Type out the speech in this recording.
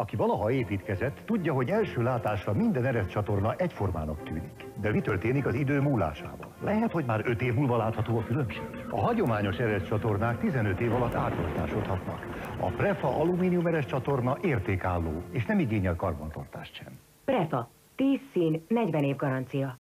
Aki valaha építkezett, tudja, hogy első látásra minden ereszt csatorna egyformának tűnik. De mi történik az idő múlásával? Lehet, hogy már 5 év múlva látható a különbség. A hagyományos ereszt csatornák 15 év alatt átoltásodhatnak. A Prefa alumínium ereszt csatorna értékálló, és nem igényel karbantartást sem. Prefa. 10 szín, 40 év garancia.